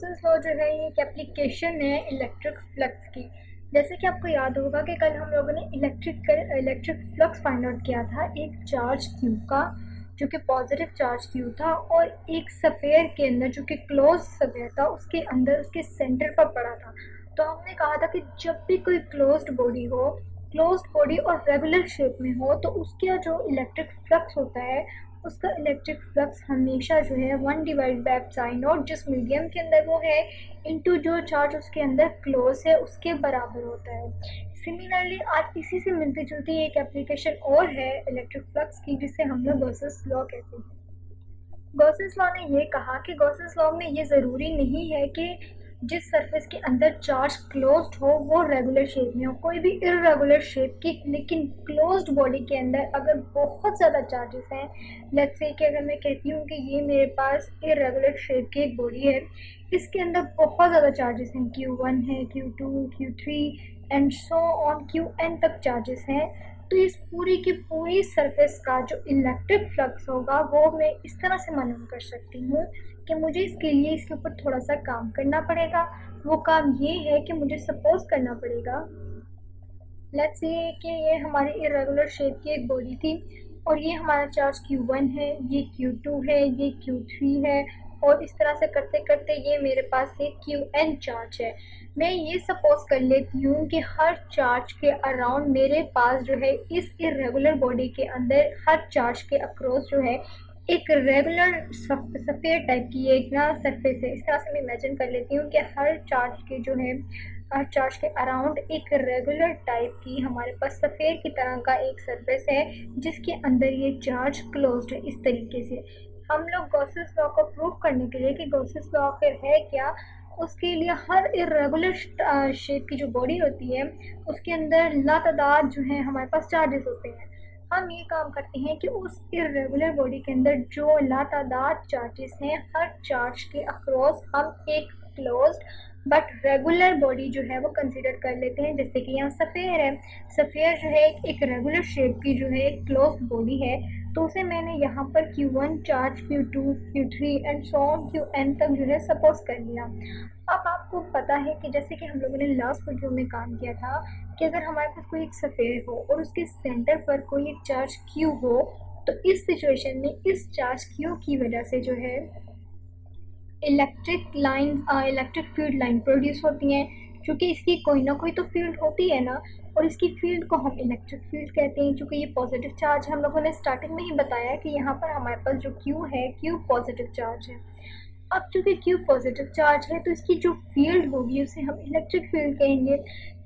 Gauss's law जो है, ये एक एप्लीकेशन है इलेक्ट्रिक फ्लक्स की। जैसे कि आपको याद होगा कि कल हम लोगों ने electric electric flux find out किया था, एक चार्ज क्यू का, जो कि पॉजिटिव चार्ज क्यू था और एक सफ़ेयर के अंदर जो कि क्लोज सफ़ेयर था, उसके अंदर, उसके सेंटर पर पड़ा था। तो हमने कहा था कि जब भी कोई क्लोज्ड बॉडी हो क्लोज्ड बॉडी और रेगुलर शेप में हो तो उसका जो इलेक्ट्रिक फ्लक्स होता है उसका इलेक्ट्रिक फ्लक्स हमेशा जो है one divide by epsilon naught जिस मीडियम के अंदर वो है इनटू जो चार्ज उसके अंदर क्लोज है, उसके बराबर होता है। सिमिलरली आज इसी से मिलती जुलती एक एप्लीकेशन और है इलेक्ट्रिक फ्लक्स की, जिसे हम लोग गॉसेस लॉ कहते हैं। गॉसेस लॉ ने यह कहा कि गॉसेस लॉ में ये ज़रूरी नहीं है कि जिस सरफेस के अंदर चार्ज क्लोज्ड हो, वो रेगुलर शेप में हो, कोई भी इरेगुलर शेप की, लेकिन क्लोज्ड बॉडी के अंदर अगर बहुत ज़्यादा चार्जेस हैं लेट्स से कि अगर मैं कहती हूँ कि ये मेरे पास इरेगुलर शेप की एक बॉडी है, इसके अंदर बहुत ज़्यादा चार्जेस हैं क्यू वन है Q two Q three and so on Q N तक चार्जेस हैं। तो इस पूरी की पूरी सरफेस का जो इलेक्ट्रिक फ्लक्स होगा, वो मैं इस तरह से मालूम कर सकती हूँ कि मुझे इसके लिए इसके ऊपर थोड़ा सा काम करना पड़ेगा। वो काम ये है कि मुझे सपोज़ करना पड़ेगा। लेट्स से कि ये हमारी इरेगुलर शेप की एक बॉडी थी और ये हमारा चार्ज Q1 है, ये Q2 है, ये Q3 है और इस तरह से करते करते ये मेरे पास एक Qn चार्ज है। मैं ये सपोज़ कर लेती हूँ कि हर चार्ज के अराउंड मेरे पास जो है, इस इरेगुलर बॉडी के अंदर हर चार्ज के अक्रॉस जो है, एक रेगुलर सफ़ेद टाइप की एक ना सरफेस है। इस तरह से मैं इमेजिन कर लेती हूँ कि हर चार्ज के जो है, हर चार्ज के अराउंड एक रेगुलर टाइप की हमारे पास सफ़ेद की तरह का एक सरफेस है, जिसके अंदर ये चार्ज क्लोज्ड है। इस तरीके से। हम लोग गॉसेस लॉ को प्रूव करने के लिए कि गॉसेस लॉ है क्या? उसके लिए हर इरेगुलर शेप की जो बॉडी होती है, उसके अंदर लातदाद जो है, हमारे पास चार्जेस होते हैं। हम ये काम करते हैं कि उस इरेगुलर बॉडी के अंदर जो लातादाद चार्जेस हैं, हर चार्ज के अक्रॉस हम एक क्लोज बट रेगुलर बॉडी जो है वो कंसिडर कर लेते हैं, जैसे कि यहाँ सफ़ेयर है। सफ़ेयर जो है, एक रेगुलर शेप की जो है, एक क्लोज बॉडी है। तो उसे मैंने यहाँ पर Q1 charge Q2 Q3 and so on Qn तक जो है सपोज़ कर लिया। अब आपको पता है कि जैसे कि हम लोगों ने लास्ट वीडियो में काम किया था कि अगर हमारे पास कोई एक सफ़ेद हो और उसके सेंटर पर कोई एक चार्ज क्यू हो तो इस सिचुएशन में इस चार्ज क्यू की वजह से जो है electric line electric field line produce होती हैं, क्योंकि इसकी कोई ना कोई तो फ़ील्ड होती है ना, और इसकी फ़ील्ड को हम इलेक्ट्रिक फ़ील्ड कहते हैं, क्योंकि ये पॉजिटिव चार्ज हम लोगों ने स्टार्टिंग में ही बताया कि यहाँ पर हमारे पास जो क्यू है क्यू पॉजिटिव चार्ज है। अब चूँकि क्यू पॉजिटिव चार्ज है तो इसकी जो फ़ील्ड होगी, उसे हम इलेक्ट्रिक फ़ील्ड कहेंगे।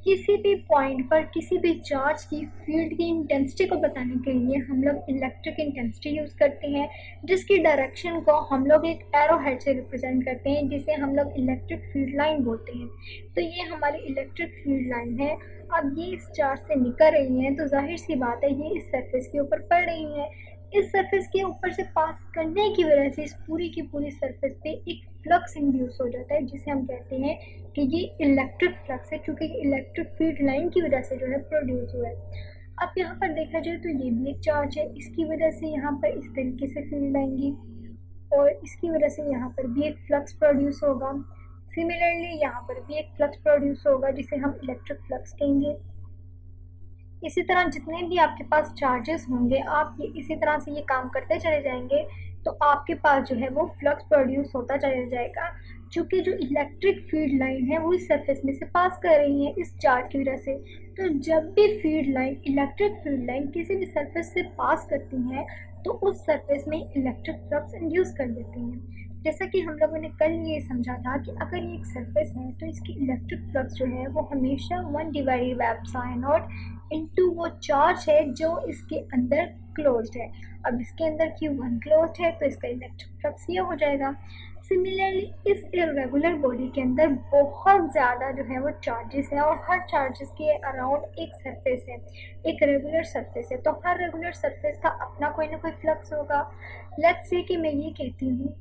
किसी भी पॉइंट पर किसी भी चार्ज की फ़ील्ड की इंटेंसिटी को बताने के लिए हम लोग इलेक्ट्रिक इंटेंसिटी यूज़ करते हैं, जिसकी डायरेक्शन को हम लोग एक एरो हेड से रिप्रेजेंट करते हैं, जिसे हम लोग इलेक्ट्रिक फ़ील्ड लाइन बोलते हैं। तो ये हमारी इलेक्ट्रिक फ़ील्ड लाइन है। अब ये इस चार्ज से निकल रही हैं तो ज़ाहिर सी बात है ये इस सरफेस के ऊपर पड़ रही हैं। इस सरफेस के ऊपर से पास करने की वजह से इस पूरी की पूरी सरफेस पे एक फ्लक्स इंड्यूस हो जाता है, जिसे हम कहते हैं कि ये इलेक्ट्रिक फ्लक्स है, क्योंकि इलेक्ट्रिक फ़ील्ड लाइन की वजह से जो है प्रोड्यूस हुआ है। अब यहाँ पर देखा जाए तो ये भी एक चार्ज है, इसकी वजह से यहाँ पर इस तरीके से फ़ील्ड आएँगी और इसकी वजह से यहाँ पर भी एक फ्लक्स प्रोड्यूस होगा। सिमिलरली यहाँ पर भी एक फ्लक्स प्रोड्यूस होगा, जिसे हम इलेक्ट्रिक फ्लक्स कहेंगे। इसी तरह जितने भी आपके पास चार्जेस होंगे, आप ये इसी तरह से ये काम करते चले जाएँगे तो आपके पास जो है वो फ्लक्स प्रोड्यूस होता चला जाएगा चूँकि जो इलेक्ट्रिक फ़ील्ड लाइन है वो इस सरफेस में से पास कर रही है इस चार्ज की वजह से। तो जब भी field line electric field line किसी भी सरफेस से पास करती हैं तो उस सरफेस में इलेक्ट्रिक फ्लक्स इंड्यूस कर देती हैं। जैसा कि हम लोगों ने कल ये समझा था कि अगर ये एक सरफेस है तो इसकी इलेक्ट्रिक फ्लक्स जो है वो हमेशा one divided by epsilon naught into वो चार्ज है जो इसके अंदर क्लोज्ड है। अब इसके अंदर क्यू वन क्लोज है तो इसका इलेक्ट्रिक फ्लक्स ये हो जाएगा। सिमिलरली इस इरेगुलर बॉडी के अंदर बहुत ज़्यादा जो है वो चार्जेस हैं और हर चार्जेस के अराउंड एक सरफेस है, एक रेगुलर सरफेस है। तो हर रेगुलर सरफेस का अपना कोई ना कोई फ्लक्स होगा। लेट्स से कि मैं ये कहती हूँ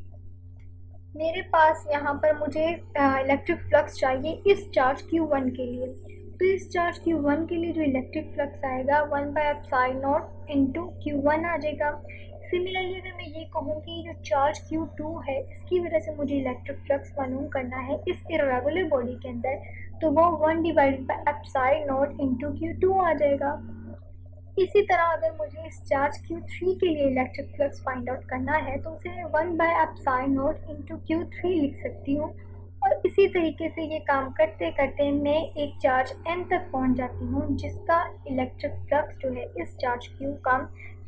मेरे पास यहाँ पर मुझे इलेक्ट्रिक फ्लक्स चाहिए इस चार्ज क्यू वन के लिए। तो इस चार्ज क्यू वन के लिए जो इलेक्ट्रिक फ्लक्स आएगा one by epsilon naught into Q one आ जाएगा। सिमिलरली अगर मैं ये कहूँ कि जो चार्ज क्यू टू है, इसकी वजह से मुझे इलेक्ट्रिक फ्लक्स मालूम करना है इस इरेगुलर बॉडी के अंदर तो वो one divided by epsilon naught into Q two आ जाएगा। इसी तरह अगर मुझे इस चार्ज क्यू थ्री के लिए इलेक्ट्रिक फ्लक्स फाइंड आउट करना है तो उसे मैं one by epsilon naught into Q three लिख सकती हूँ। और इसी तरीके से ये काम करते करते मैं एक चार्ज n तक पहुँच जाती हूँ, जिसका इलेक्ट्रिक फ्लक्स जो है, इस चार्ज Q का,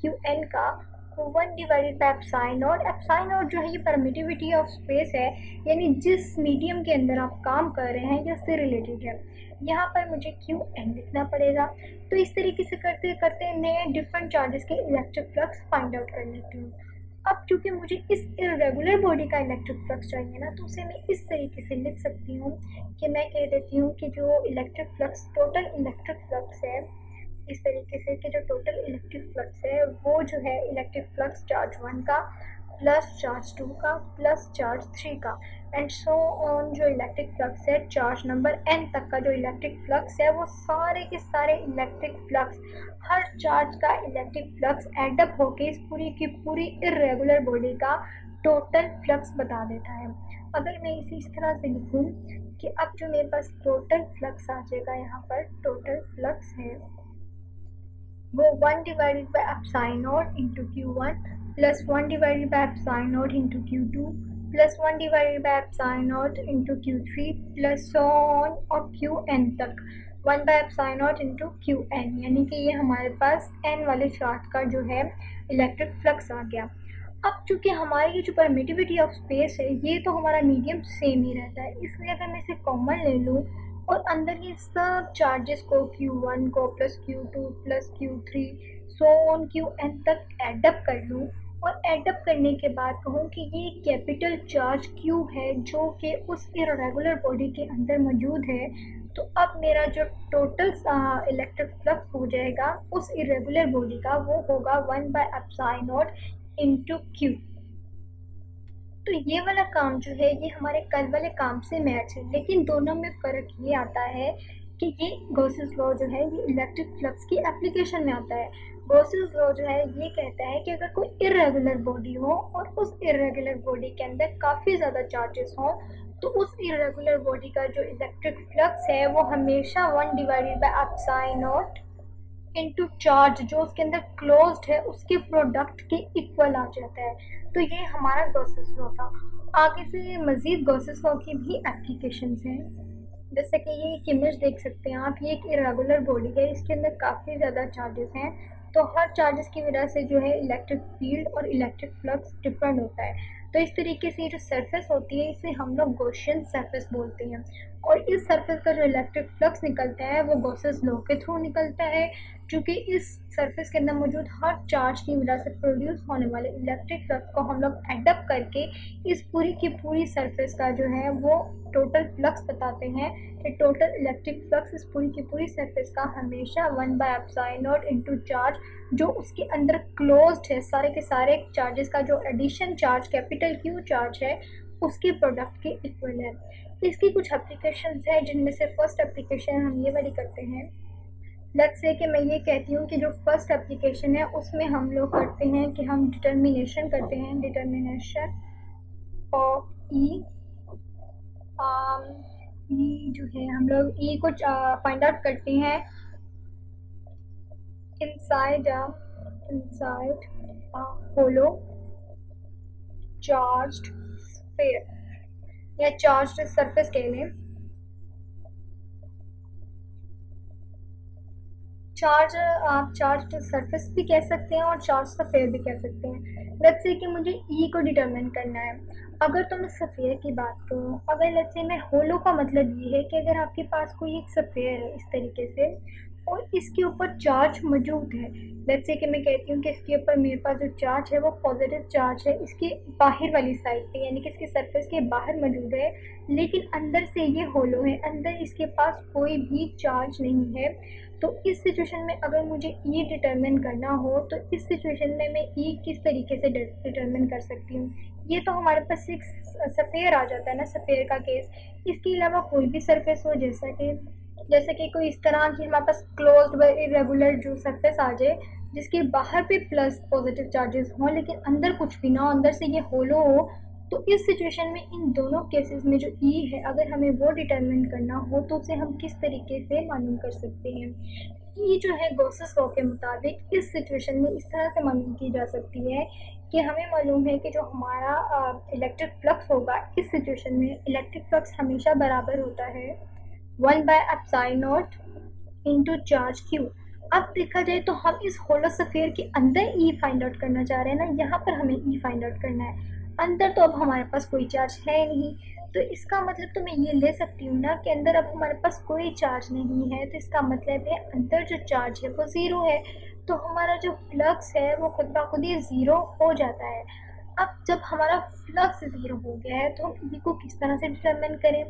Qn का वन डिवाइडेड बाई एप्साइन और एप्साइन और जो है ये परमिटिविटी ऑफ़ स्पेस है, यानी जिस मीडियम के अंदर आप काम कर रहे हैं या उससे रिलेटेड है। यहाँ पर मुझे क्यू एन लिखना पड़ेगा। तो इस तरीके से करते करते मैं डिफरेंट चार्जेस के इलेक्ट्रिक फ्लक्स फाइंड आउट कर लेती हूँ। अब चूँकि मुझे इस इरेगुलर बॉडी का इलेक्ट्रिक फ्लक्स चाहिए ना तो उसे मैं इस तरीके से लिख सकती हूँ कि मैं कह देती हूँ कि जो electric flux total electric flux है इस तरीके से कि जो टोटल इलेक्ट्रिक फ्लक्स है, वो जो है इलेक्ट्रिक फ्लक्स चार्ज वन का प्लस चार्ज टू का प्लस चार्ज थ्री का. एंड सो ऑन जो इलेक्ट्रिक फ्लक्स है चार्ज नंबर एन तक का जो इलेक्ट्रिक फ्लक्स है, वो सारे के सारे इलेक्ट्रिक फ्लक्स हर चार्ज का इलेक्ट्रिक फ्लक्स एडअप होके इस पूरी की पूरी इरेगुलर बॉडी का टोटल फ्लक्स बता देता है. अगर मैं इसी इस तरह से लिखूँ कि अब जो मेरे पास टोटल फ्लक्स आ जाएगा, यहाँ पर टोटल फ्लक्स है वो one divided by epsilon naught into Q one plus one divided by epsilon naught into Q two plus one divided by epsilon naught into Q three plus on और Q N तक। One by epsilon naught into Q N यानी कि ये हमारे पास N वाले chart का जो है इलेक्ट्रिक फ्लक्स आ गया। अब चूँकि हमारी जो परमिटिविटी ऑफ़ स्पेस है, ये तो हमारा मीडियम सेम ही रहता है। इसलिए अगर मैं इसे कॉमन ले लूँ और अंदर ये सब चार्जेस को Q1 को plus Q2 plus Q3 so on Q N add up add up कर लूँ। और एडअप करने के बाद कहूँ कि ये कैपिटल चार्ज Q है जो कि उस इरेगुलर बॉडी के अंदर मौजूद है। तो अब मेरा जो टोटल इलेक्ट्रिक फ्लक्स हो जाएगा उस इरेगुलर बॉडी का वो होगा one by epsilon naught into Q तो ये वाला काम जो है, ये हमारे कल वाले काम से मैच है। लेकिन दोनों में फ़र्क ये आता है कि ये गोसिस लॉ जो है, ये इलेक्ट्रिक फ्लक्स की एप्लीकेशन में आता है। गोसिस लॉ जो है, ये कहता है कि अगर कोई इरेगुलर बॉडी हो और उस इरेगुलर बॉडी के अंदर काफ़ी ज़्यादा चार्जेस हों तो उस इरेगुलर बॉडी का जो इलेक्ट्रिक फ्लक्स है, वो हमेशा one divided by epsilon naught into charge जो उसके अंदर क्लोज्ड है, उसके प्रोडक्ट के इक्वल आ जाता है। तो ये हमारा गॉसेस लॉ था। आगे से मज़ीद गॉसेस लॉ की भी एप्लीकेशन हैं। जैसे कि ये एक इमेज देख सकते हैं आप, ये एक इरेगुलर बॉडी है, इसके अंदर काफ़ी ज़्यादा चार्जेस हैं। तो हर चार्जेस की वजह से जो है इलेक्ट्रिक फ़ील्ड और इलेक्ट्रिक फ्लक्स डिफरेंट होता है। तो इस तरीके से जो सरफेस होती है, इसे हम लोग गोशियन सरफेस बोलते हैं। और इस सरफेस का जो इलेक्ट्रिक फ्लक्स निकलता है, वो गोसेस लो के थ्रू निकलता है क्योंकि इस सरफेस के अंदर मौजूद हर चार्ज की वजह से प्रोड्यूस होने वाले इलेक्ट्रिक फ्लक्स को हम लोग एडअप करके इस पूरी की पूरी सरफेस का जो है, वो टोटल फ्लक्स बताते हैं। कि टोटल इलेक्ट्रिक फ्लक्स इस पूरी की पूरी सरफेस का हमेशा one by epsilon naught into charge जो उसके अंदर क्लोज्ड है, सारे के सारे चार्जेस का जो addition charge capital Q charge है उसके प्रोडक्ट के इक्वल है। इसकी कुछ एप्लीकेशन है, जिनमें से फ़र्स्ट एप्लीकेशन हम ये वाली करते हैं। लेट्स से कि मैं ये कहती हूँ कि जो फ़र्स्ट एप्लीकेशन है, उसमें हम लोग करते हैं कि हम डिटर्मिनेशन करते हैं डिटर्मिनेशन ऑफ़ ई ई जो है, हम लोग ई e को फाइंड आउट करते हैं। Inside inside hollow charged sphere या चार्ज्ड सरफेस के लिए। चार्ज, आप चार्ज टू सरफेस भी कह सकते हैं और चार्ज सफ़ेयर भी कह सकते हैं। लेट्स से कि मुझे ई e को डिटरमिन करना है। अगर तो मैं सफ़ेयर की बात करूँ, अगर लेट्स से मैं होलो का मतलब ये है कि अगर आपके पास कोई एक सफ़ेयर है इस तरीके से और इसके ऊपर चार्ज मौजूद है? लेट्स से कि मैं कहती हूँ कि इसके ऊपर मेरे पास जो चार्ज है, वो पॉजिटिव चार्ज है, इसके बाहर वाली साइड पे, यानी कि इसके सरफेस के बाहर मौजूद है, लेकिन अंदर से ये होलो है, अंदर इसके पास कोई भी चार्ज नहीं है। तो इस सिचुएशन में अगर मुझे ई e डिटर्मिन करना हो तो इस सिचुएशन में मैं ई e किस तरीके से डिटर्मिन कर सकती हूँ? ये तो हमारे पास एक सफ़ेयर आ जाता है ना सफ़ेयर का केस इसके अलावा कोई भी सरफेस हो, जैसा कि जैसे कि कोई इस तरह की हमारे पास क्लोज्ड व इरेगुलर जो सरफेस आ जाए जिसके बाहर पे प्लस पॉजिटिव चार्जेस हों, लेकिन अंदर कुछ भी ना हो, अंदर से ये होलो हो तो इस सिचुएशन में इन दोनों केसेस में जो ई e है, अगर हमें वो डिटरमिन करना हो तो उसे हम किस तरीके से मालूम कर सकते हैं? ई e जो है गोसस लॉ के मुताबिक इस सिचुएशन में इस तरह से मालूम की जा सकती है कि हमें मालूम है कि जो हमारा इलेक्ट्रिक फ्लक्स होगा, इस सिचुएशन में इलेक्ट्रिक फ्लक्स हमेशा बराबर होता है। One by epsilon naught into charge Q अब देखा जाए तो हम इस होलोसफेयर के अंदर ई फाइंड आउट करना चाह रहे हैं ना, यहाँ पर हमें ई फाइंड आउट करना है। अंदर तो अब हमारे पास कोई चार्ज है नहीं तो इसका मतलब तो मैं ये ले सकती हूँ ना कि अंदर अब हमारे पास कोई चार्ज नहीं है तो इसका मतलब है अंदर जो चार्ज है वो ज़ीरो है। तो हमारा जो फ्लक्स है वो खुद ब खुद ही ज़ीरो हो जाता है। अब जब हमारा फ्लक्स ज़ीरो हो गया है तो हम ई e को किस तरह से डिटरमिन करें?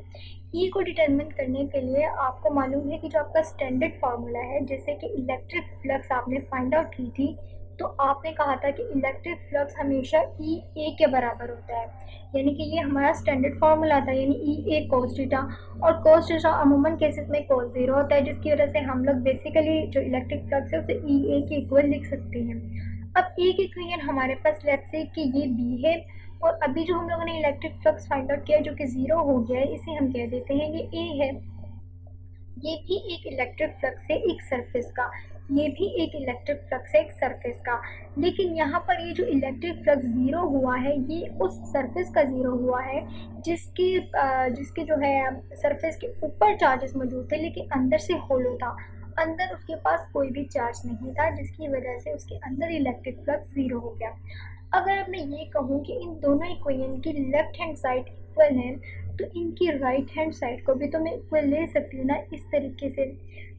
ई e को डिटरमिन करने के लिए आपको मालूम है कि जो आपका स्टैंडर्ड फार्मूला है, जैसे कि इलेक्ट्रिक फ्लक्स आपने फाइंड आउट की थी तो आपने कहा था कि इलेक्ट्रिक फ्लक्स हमेशा ई ए के बराबर होता है। यानी कि ये हमारा स्टैंडर्ड फार्मूला था, यानी ई ए कोस डीटा और कोस डीटा अमूमन केसेस में कोस ज़ीरो होता है, जिसकी वजह से हम लोग बेसिकली जो इलेक्ट्रिक फ्लक्स है, उसे ई ए के इक्वल लिख सकते हैं। अब एक इक्वेशन हमारे पास लेट्स से कि ये बी है, और अभी जो हम लोगों ने इलेक्ट्रिक फ्लक्स फाइंड आउट किया, जो कि ज़ीरो हो गया है, इसे हम कह देते हैं, ये ए है। ये भी एक इलेक्ट्रिक फ्लक्स है एक सरफेस का। ये भी एक इलेक्ट्रिक फ्लक्स है एक सरफेस का। लेकिन यहाँ पर ये जो इलेक्ट्रिक फ्लक्स ज़ीरो हुआ है, ये उस सरफेस का ज़ीरो हुआ है, जिसकी जिसके जो है सरफेस के ऊपर चार्जेस मौजूद थे, लेकिन अंदर से होलो था। अंदर उसके पास कोई भी चार्ज नहीं था, जिसकी वजह से उसके अंदर इलेक्ट्रिक फ्लक्स ज़ीरो हो गया। अगर मैं ये कहूँ कि इन दोनों इक्वेशन की लेफ़्ट हैंड साइड इक्वल है तो इनकी राइट हैंड साइड को भी तो मैं इक्वल ले सकती हूँ ना इस तरीके से।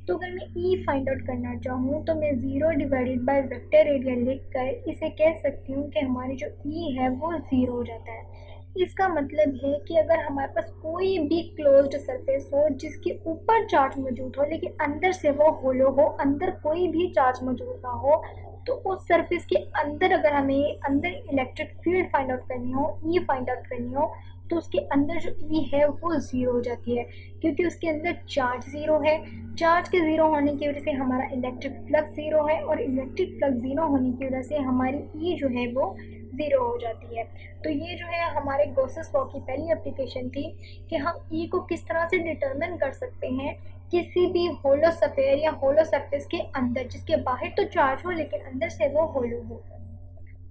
तो अगर मैं ई फाइंड आउट करना चाहूँ तो मैं zero divided by vector area लिख कर इसे कह सकती हूँ कि हमारी जो ई e है वो ज़ीरो हो जाता है। इसका मतलब है कि अगर हमारे पास कोई भी क्लोज्ड सरफेस हो, जिसके ऊपर चार्ज मौजूद हो, लेकिन अंदर से वो होलो हो, अंदर कोई भी चार्ज मौजूद ना हो तो उस सरफेस के अंदर अगर हमें अंदर इलेक्ट्रिक फ़ील्ड फाइंड आउट करनी हो ई फाइंड आउट करनी हो तो उसके अंदर जो ई e है वो ज़ीरो हो जाती है। क्योंकि उसके अंदर चार्ज ज़ीरो है। चार्ज के ज़ीरो होने की वजह से हमारा इलेक्ट्रिक फ्लक्स ज़ीरो है और इलेक्ट्रिक फ्लक्स ज़ीरो होने की वजह से हमारी ई e जो है वो ज़ीरो हो जाती है। तो ये जो है हमारे गोसेस लॉ की पहली एप्लीकेशन थी कि हम ई e को किस तरह से डिटर्मिन कर सकते हैं, किसी भी होलो सफ़ेयर या होलो सरफेस के अंदर, जिसके बाहर तो चार्ज हो, लेकिन अंदर से वो होलो हो।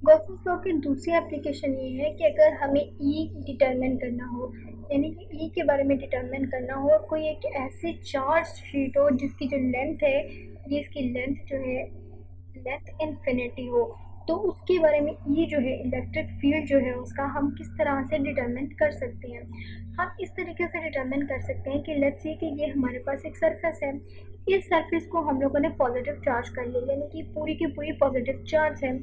गॉसिस लॉ की दूसरी एप्लीकेशन ये है कि अगर हमें ई e डिटरमिन करना हो, यानी कि ई e के बारे में डिटरमिन करना हो, कोई एक ऐसी चार्ज शीट हो जिसकी जो लेंथ है, जिसकी लेंथ जो है लेंथ इन्फिनिटी हो तो उसके बारे में ये जो है इलेक्ट्रिक फ़ील्ड जो है, उसका हम किस तरह से डिटरमिन कर सकते हैं? हम इस तरीके से डिटरमिन कर सकते हैं कि लेट्स से कि ये हमारे पास एक सरफेस है। इस सरफेस को हम लोगों ने पॉजिटिव चार्ज कर लिया, यानी कि पूरी की पूरी पॉजिटिव चार्ज है।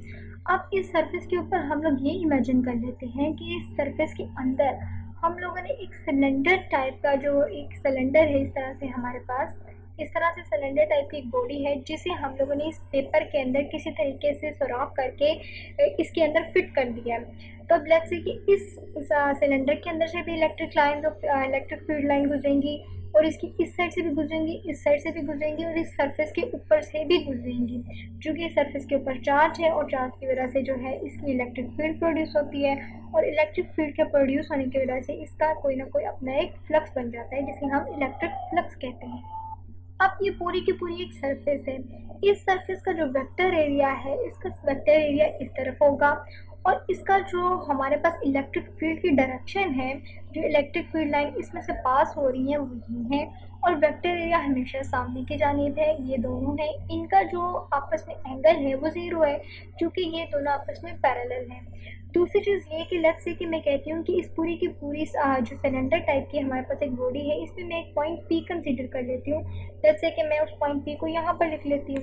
अब इस सरफेस के ऊपर हम लोग ये इमेजिन कर लेते हैं कि इस सरफेस के अंदर हम लोगों ने एक सिलेंडर टाइप का जो एक सिलेंडर है, इस तरह से हमारे पास इस तरह से सिलेंडर टाइप की बॉडी है, जिसे हम लोगों ने इस पेपर के अंदर किसी तरीके से सुराख करके इसके अंदर फिट कर दिया है। तो अब लेट्स से कि इस सिलेंडर के अंदर से भी electric line electric field line गुजरेंगी, और इसकी इस साइड से भी गुजरेंगी, इस साइड से भी गुजरेंगी, और इस सरफेस के ऊपर से भी गुजरेंगी। क्योंकि सरफेस के ऊपर चार्ज है, और चार्ज की वजह से जो है इसकी इलेक्ट्रिक फ़ील्ड प्रोड्यूस होती है, और इलेक्ट्रिक फ़ील्ड के प्रोड्यूस होने की वजह से इसका कोई ना कोई अपना एक फ्लक्स बन जाता है, जिसे हम इलेक्ट्रिक फ्लक्स कहते हैं। अब ये पूरी की पूरी एक सरफेस है। इस सरफेस का जो वेक्टर एरिया है, इसका वेक्टर एरिया इस तरफ़ होगा और इसका जो हमारे पास इलेक्ट्रिक फ़ील्ड की डायरेक्शन है, जो इलेक्ट्रिक फ़ील्ड लाइन इसमें से पास हो रही है, वो ये है और वेक्टर एरिया हमेशा सामने की जानीब है। ये दोनों हैं। इनका जो आपस में एंगल है, वो ज़ीरो है क्योंकि ये दोनों आपस में पैरेलल हैं। दूसरी चीज़ ये कि लफ्स से कि मैं कहती हूँ कि इस पूरी की पूरी जो सिलेंडर टाइप की हमारे पास एक बॉडी है, इसमें मैं एक पॉइंट पी कंसीडर कर लेती हूँ। जैसे कि मैं उस पॉइंट पी को यहाँ पर लिख लेती हूँ।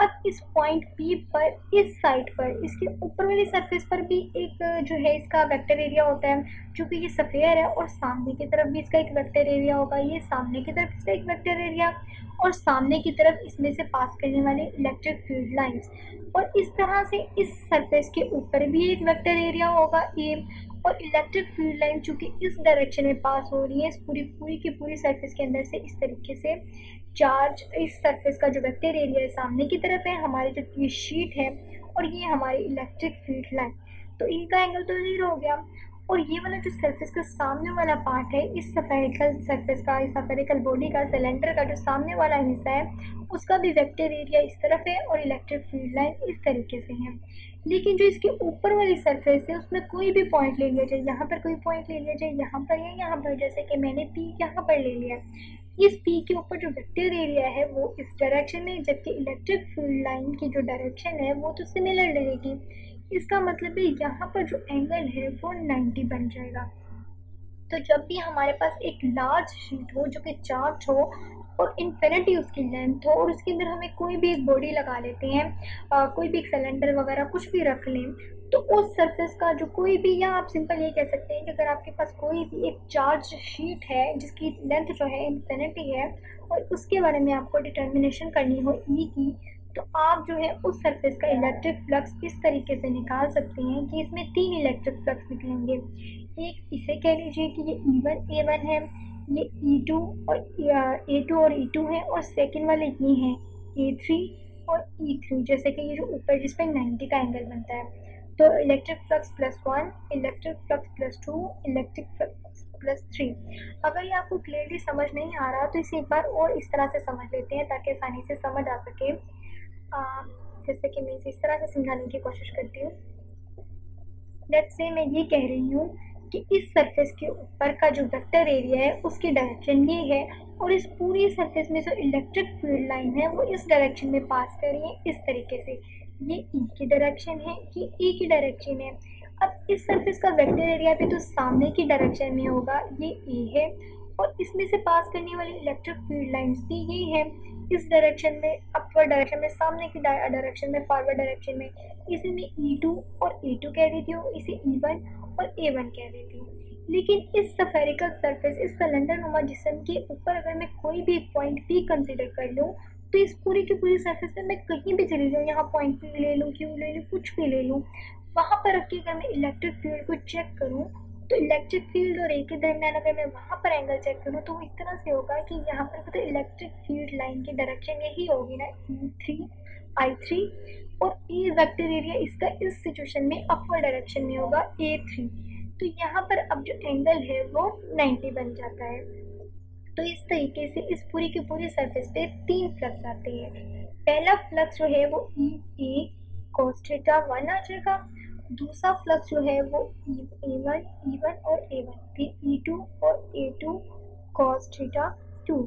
अब इस पॉइंट पी पर, इस साइड पर, इसके ऊपर वाली सरफेस पर भी एक जो है इसका वेक्टर एरिया होता है क्योंकि ये सफ़ेयर है और सामने की तरफ़ भी इसका एक वेक्टर एरिया होगा। ये सामने की तरफ़ इसका एक वेक्टर एरिया और सामने की तरफ़ इसमें से पास करने वाले इलेक्ट्रिक फ़ील्ड लाइंस और इस तरह से इस सरफेस के ऊपर भी एक वेक्टर एरिया होगा ए और इलेक्ट्रिक फ़ील्ड लाइन चूँकि इस डायरेक्शन में पास हो रही है, इस पूरी पूरी की पूरी सरफेस के अंदर से इस तरीके से चार्ज इस सरफेस का जो वेक्टर एरिया है सामने की तरफ़ है, हमारी जो ये शीट है और ये हमारी इलेक्ट्रिक फ़ील्ड लाइन तो इनका एंगल तो ज़ीरो हो गया। और ये वाला जो सरफेस का सामने वाला पार्ट है, इस सफेरिकल सरफेस का, इस सफेरिकल बॉडी का सिलेंडर का जो सामने वाला हिस्सा है, उसका भी वेक्टर एरिया इस तरफ़ है और इलेक्ट्रिक फ़ील्ड लाइन इस तरीके से है। लेकिन जो इसके ऊपर वाली सरफेस है, उसमें कोई भी पॉइंट ले लिया जाए, यहाँ पर कोई पॉइंट ले लिया जाए, यहाँ पर या यहाँ पर, जैसे कि मैंने पी यहाँ पर ले लिया। इस पी के ऊपर जो वेक्टर एरिया है, वो इस डायरेक्शन में जबकि इलेक्ट्रिक फ़ील्ड लाइन की जो डायरेक्शन है, वो तो सिमिलर रहेगी। इसका मतलब है यहाँ पर जो एंगल है वो 90 बन जाएगा। तो जब भी हमारे पास एक लार्ज शीट हो जो कि चार्ज हो और इन्फिनिटी उसकी लेंथ हो और उसके अंदर हमें कोई भी एक बॉडी लगा लेते हैं आ, कोई भी एक सिलेंडर वगैरह कुछ भी रख लें तो उस सरफेस का जो कोई भी या आप सिंपल ये कह सकते हैं कि अगर आपके पास कोई भी एक चार्ज शीट है जिसकी लेंथ जो है इन्फिनिटी है और उसके बारे में आपको डिटर्मिनेशन करनी हो ई e की तो आप जो है उस सरफेस का इलेक्ट्रिक फ्लक्स इस तरीके से निकाल सकते हैं कि इसमें तीन इलेक्ट्रिक फ्लक्स निकलेंगे। एक इसे कह लीजिए कि ये ई वन ए वन है, ये ई e टू और ए टू और ई टू है और सेकेंड वाले ये हैं ए थ्री और ई e थ्री जैसे कि ये जो ऊपर जिस पर नाइन्टी का एंगल बनता है। तो electric flux plus one electric flux plus two electric flux plus three अगर ये आपको क्लियरली समझ नहीं आ रहा तो इसे एक बार और इस तरह से समझ लेते हैं ताकि आसानी से समझ आ सके। जैसे कि मैं इसे इस तरह से समझाने की कोशिश करती हूँ। लेट्स से मैं ये कह रही हूँ कि इस सरफेस के ऊपर का जो वेक्टर एरिया है, उसकी डायरेक्शन ये है और इस पूरी सरफेस में जो इलेक्ट्रिक फ़ील्ड लाइन है, वो इस डायरेक्शन में पास कर रही है इस तरीके से। ये ई e की डायरेक्शन है ये ई e की डायरेक्शन है। अब इस सरफेस का वेक्टर एरिया भी तो सामने की डायरेक्शन में होगा, ये ए है और इसमें से पास करने वाली इलेक्ट्रिक फ़ील्ड लाइंस भी ये है। इस डायरेक्शन में अपवर्ड डायरेक्शन में, सामने की डायरेक्शन में फॉरवर्ड डायरेक्शन में। इसे मैं ई टू और ए टू कह देती हूँ, इसे ई वन और ए वन कह देती हूँ। लेकिन इस सफेरिकल सरफेस इस सिलेंडर नुमा जिसम के ऊपर अगर मैं कोई भी एक पॉइंट पी कंसिडर कर लूँ तो इस पूरी की पूरी सरफेस में मैं कहीं भी चली जाऊँ, यहाँ पॉइंट पी ले लूँ क्यों ले लूँ, कुछ भी ले लूँ, वहाँ पर रख के अगर मैं इलेक्ट्रिक फ़ील्ड को चेक करूँ तो इलेक्ट्रिक फ़ील्ड और ए के दरमियान अगर मैं वहाँ पर एंगल चेक करूँ तो वो इस तरह से होगा कि यहाँ पर तो इलेक्ट्रिक फ़ील्ड लाइन की डायरेक्शन यही होगी ना ई थ्री आई थ्री और ए वेक्टर एरिया इसका इस सिचुएशन में अपवर्ड डायरेक्शन में होगा ए थ्री तो यहाँ पर अब जो एंगल है वो 90 बन जाता है। तो इस तरीके से इस पूरी की पूरी सरफेस पे तीन फ्लक्स आते हैं। पहला फ्लक्स जो है वो ई ए कोस्टेटा वन आ जाएगा दूसरा फ्लक्स जो है वो ए वन ई वन और ए वन फिर ई टू और A two cos theta two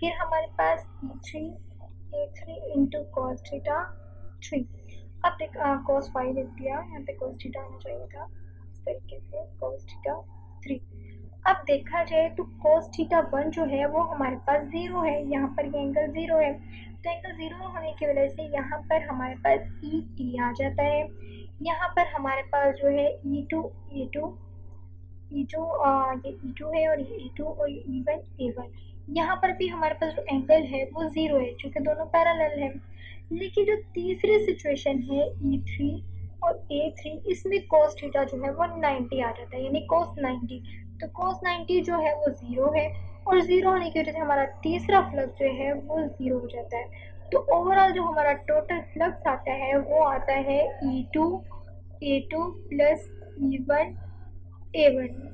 फिर हमारे पास E three A three into cos theta three अब देख कॉस फाइव लिख दिया। यहाँ पे कॉस थीटा आना चाहिए था। इस तरीके से कॉस थीटा थ्री अब देखा जाए तो कॉस थीटा वन जो है वो हमारे पास ज़ीरो है। यहाँ पर ये एंगल ज़ीरो है। तो एंगल ज़ीरो होने की वजह से यहाँ पर हमारे पास ई e टी आ जाता है। यहाँ पर हमारे पास जो है E two A two E two ये ई टू है और ये ई टू और ई वन ए वन यहाँ पर भी हमारे पास जो एंगल है वो ज़ीरो है क्योंकि दोनों पैरेलल है। लेकिन जो तीसरी सिचुएशन है ई थ्री और ए थ्री इसमें कोस थीटा जो है वो नाइन्टी आ जाता है, यानी कोस नाइन्टी तो कोस नाइन्टी जो है वो ज़ीरो है और ज़ीरो होने की वजह से हमारा तीसरा फ्लक्स जो है वो ज़ीरो हो जाता है। तो ओवरऑल जो हमारा टोटल फ्लक्स आता है, वो आता है E two A two plus E one A one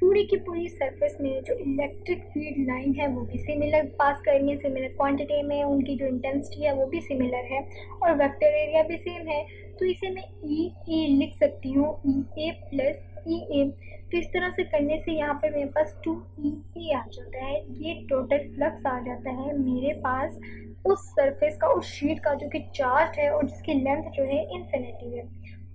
पूरी की पूरी सरफेस में जो इलेक्ट्रिक फ़ील्ड लाइन है, वो भी सिमिलर पास करेंगे सिमिलर क्वांटिटी में। उनकी जो इंटेंसिटी है, वो भी सिमिलर है और वेक्टर एरिया भी सेम है। तो इसे मैं ई ए लिख सकती हूँ ई ए प्लस ई ए तो इस तरह से करने से यहाँ पर मेरे पास टू ई ए आ जाता है। ये टोटल फ्लक्स आ जाता है मेरे पास। उस सरफेस का, उस शीट का जो कि चार्ज है और जिसकी लेंथ जो है इन्फिनिटी है।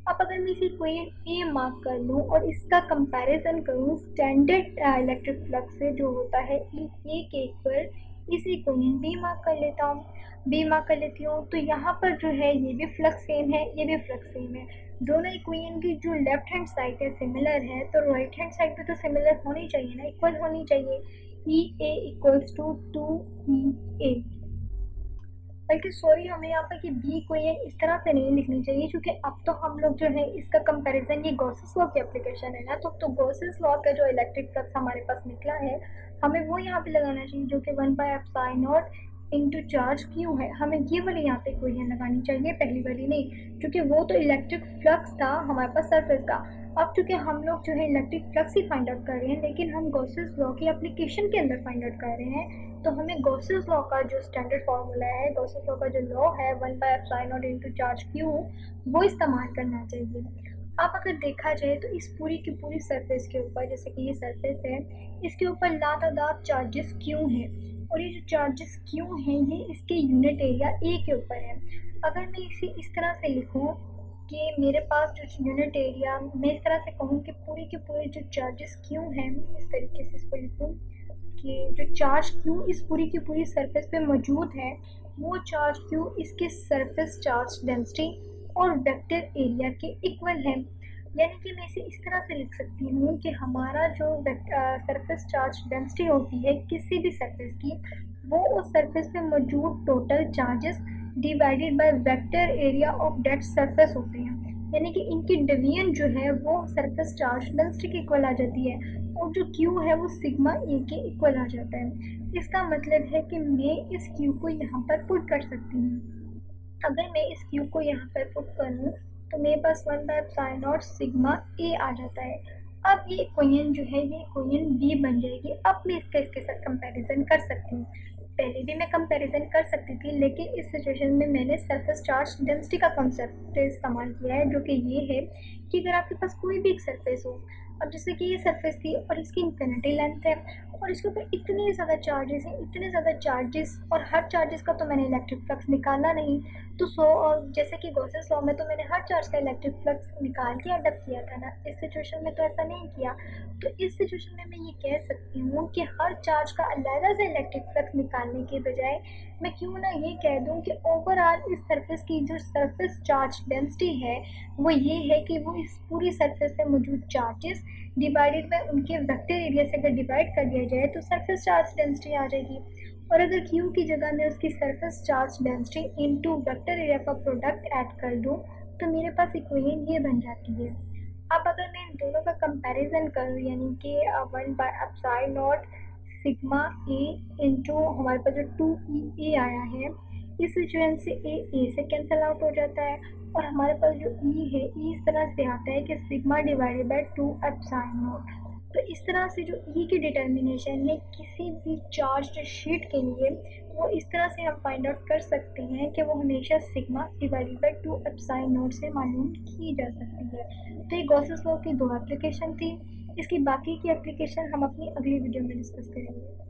अब अगर मैं इसी इक्वेशन ए मार्क कर लूँ और इसका कंपैरिजन करूँ स्टैंडर्ड इलेक्ट्रिक फ्लक्स से जो होता है ई ए के इक्वल इस इक्वेशन बी मार्क कर लेता हूँ। बी मार्क कर लेती हूँ तो यहाँ पर जो है, ये भी फ्लक्स सेम है, ये भी फ्लक्स सेम है। दोनों इक्वेशन की जो लेफ़्ट हैंड साइड है सिमिलर है तो राइट हैंड साइड पे तो सिमिलर होनी चाहिए ना इक्वल होनी चाहिए। E A equals to two E A बल्कि सॉरी हमें यहाँ पर कि बी को ये इस तरह से नहीं लिखनी चाहिए, क्योंकि अब तो हम लोग जो है, इसका कंपैरिजन ये गॉसेस लॉ की एप्लीकेशन है ना तो तो गॉसेस लॉ का जो इलेक्ट्रिक फ्लक्स हमारे पास निकला है, हमें वो यहाँ पे लगाना चाहिए, जो कि one by epsilon naught into charge क्यों है। हमें ये वाली यहाँ पे इक्वेशन लगानी चाहिए, पहली वाली नहीं, क्योंकि वो तो इलेक्ट्रिक फ्लक्स था हमारे पास सरफेस का। अब चूँकि हम लोग जो है इलेक्ट्रिक फ्लक्स ही फाइंड आउट कर रहे हैं, लेकिन हम गोसेस लॉ की एप्लीकेशन के अंदर फाइंड आउट कर रहे हैं तो हमें गोसेस लॉ का जो स्टैंडर्ड फार्मूला है गोसेस लॉ का जो लॉ है one by epsilon naught into charge Q वो इस्तेमाल करना चाहिए। अब अगर देखा जाए तो इस पूरी की पूरी सरफेस के ऊपर, जैसे कि ये सरफेस है, इसके ऊपर लातादाद चार्जेस क्यों हैं। और ये जो चार्जेस क्यों हैं, ये इसके यूनिट एरिया ए के ऊपर है। अगर मैं इसे इस तरह से लिखूँ कि मेरे पास जो यूनिट एरिया मैं इस तरह से कहूँ कि पूरी के पूरे जो चार्जेस क्यों हैं इस तरीके से इसको लिखूँ। कि जो चार्ज क्यू इस पूरी की पूरी सरफेस पे मौजूद है, वो चार्ज क्यू इसके सरफेस चार्ज डेंसिटी और वेक्टर एरिया के इक्वल है। यानी कि मैं इसे इस तरह से लिख सकती हूँ कि हमारा जो सरफेस चार्ज डेंसिटी होती है किसी भी सरफेस की, वो उस सरफेस पे मौजूद total charges divided by vector area of that surface होते हैं। यानी कि इनकी डिवीज़न जो है वो सरफेस चार्ज डेंसिटी के इक्वल आ जाती है और जो क्यू है वो सिग्मा ए के इक्वल आ जाता है। इसका मतलब है कि मैं इस क्यू को यहाँ पर पुट कर सकती हूँ। अगर मैं इस क्यू को यहाँ पर पुट करूँ तो मेरे पास one by epsilon naught sigma A आ जाता है। अब ये इक्वेशन जो है, ये इक्वेशन बी बन जाएगी। अब मैं इसका इसके साथ कंपैरिजन कर सकती हूँ। पहले भी मैं कंपैरिजन कर सकती थी, लेकिन इस सिचुएशन में मैंने सरफेस चार्ज डेंसिटी का कॉन्सेप्ट इस्तेमाल किया है, जो कि ये है कि अगर आपके पास कोई भी एक सरफेस हो, अब जैसे कि ये सरफेस थी और इसकी इंफिनिटी लेंथ है और इसके ऊपर इतने ज़्यादा चार्जेस हैं, इतने ज़्यादा चार्जेस और हर चार्जेस का तो मैंने इलेक्ट्रिक फ्लक्स निकाला नहीं। तो सो और जैसे कि गोसेस लॉ में तो मैंने हर चार्ज का इलेक्ट्रिक फ्लक्स निकाल के अडप्ट किया था ना। इस सिचुएशन में तो ऐसा नहीं किया। तो इस सिचुएशन में मैं ये कह सकती हूँ कि हर चार्ज का अलग से इलेक्ट्रिक फ्लक्स निकालने के बजाय मैं क्यों ना ये कह दूँ कि ओवरऑल इस सरफेस की जो सरफेस चार्ज डेंसिटी है, वो ये है कि वो इस पूरी सरफेस पे मौजूद चार्जेस डिवाइडेड बाई उनके वेक्टर एरिया से अगर डिवाइड कर दिया जाए तो सरफेस चार्ज डेंसिटी आ जाएगी। और अगर क्यू की जगह मैं उसकी surface charge density into vector area का प्रोडक्ट ऐड कर दूँ तो मेरे पास इक्वेशन ये बन जाती है। अब अगर मैं इन दोनों का कंपैरिजन करूँ, यानी कि one by epsilon naught sigma A into हमारे पास जो टू ई ए आया है इस सिचुएशन से ए ए से कैंसिल आउट हो जाता है। और हमारे पास जो ई e है ई e इस तरह से आता है कि sigma divided by two epsilon naught तो इस तरह से जो ई e की डिटर्मिनेशन है किसी भी चार्ज शीट के लिए, वो इस तरह से हम फाइंड आउट कर सकते हैं कि वो हमेशा sigma divided by two epsilon naught से मालूम की जा सकती है। तो ये गॉसेस लॉ की दो एप्लीकेशन थी। इसकी बाकी की एप्लीकेशन हम अपनी अगली वीडियो में डिस्कस करेंगे।